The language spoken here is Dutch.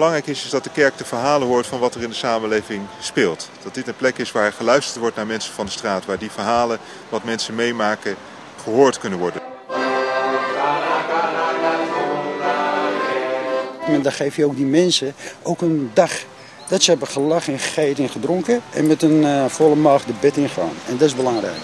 belangrijk is, is dat de kerk de verhalen hoort van wat er in de samenleving speelt. Dat dit een plek is waar geluisterd wordt naar mensen van de straat. Waar die verhalen, wat mensen meemaken, gehoord kunnen worden. En dan geef je ook die mensen ook een dag dat ze hebben gelachen en gegeten en gedronken. En met een eh, volle maag de bed ingaan. En dat is belangrijk.